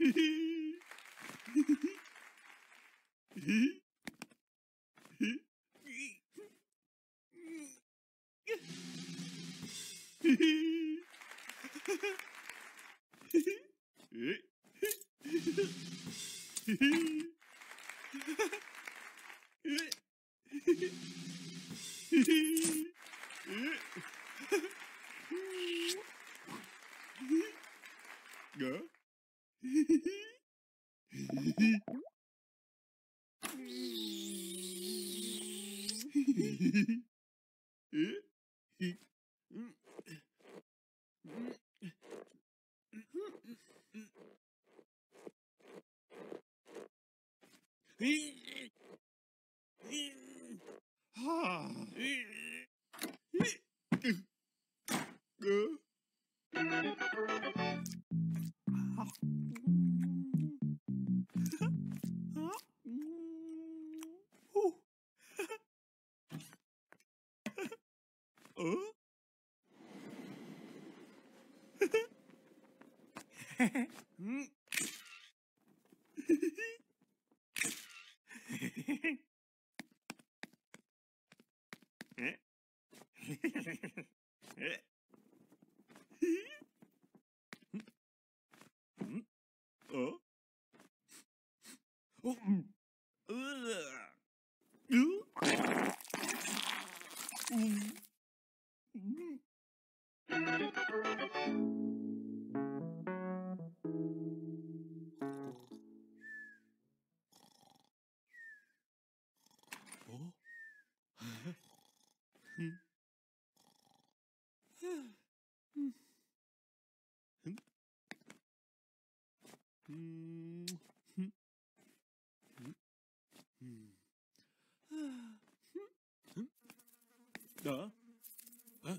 え っ はあ。Da? Hmm? Ah... Hmm? Hmm? Hmm? Da! Ja.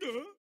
Duh.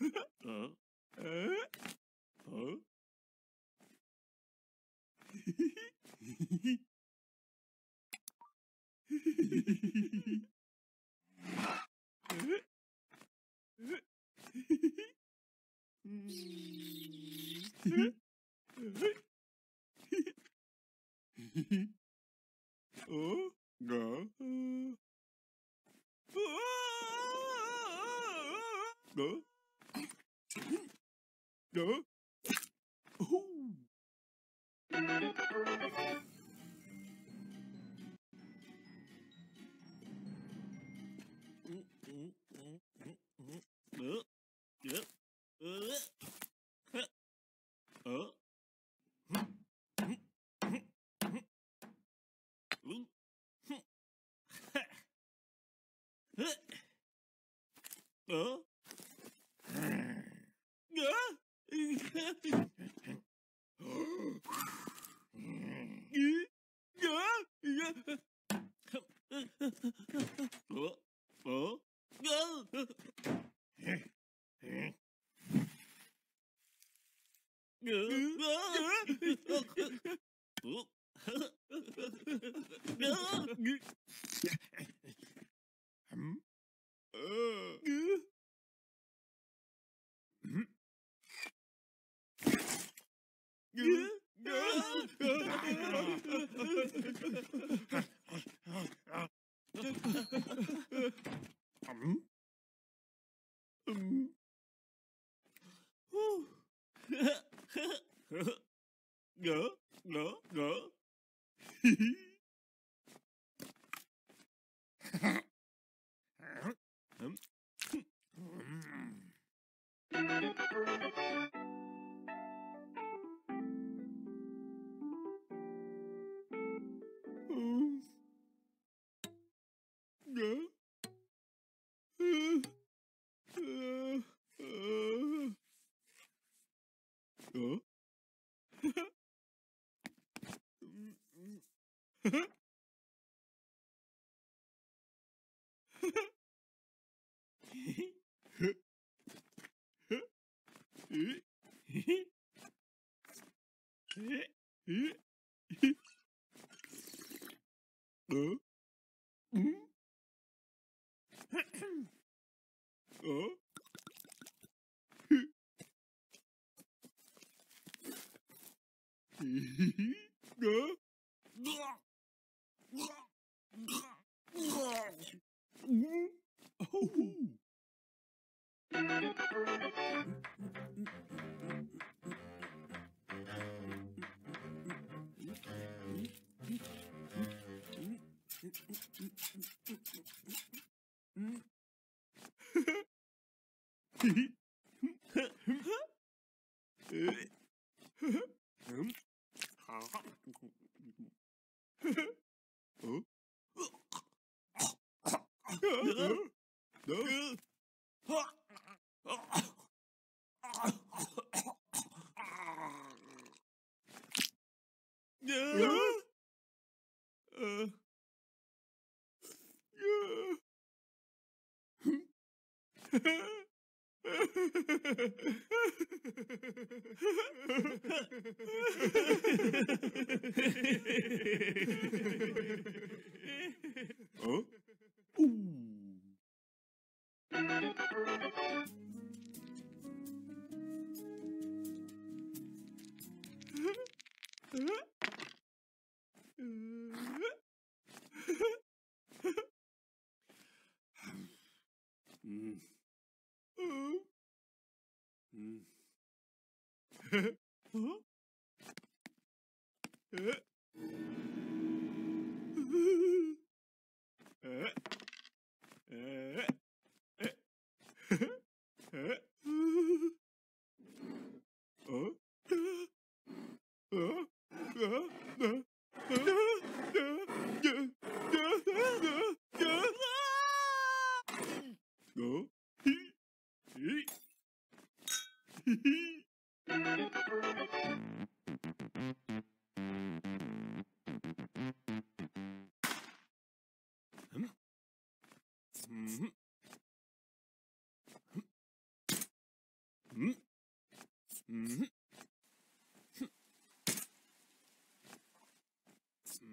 Uh? Uh? Uh? Oh, Huh? gỡ gỡ gỡ Hum. ええん？Huh? Ooh. Mm. Uh, uh, uh.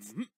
Mm-hmm.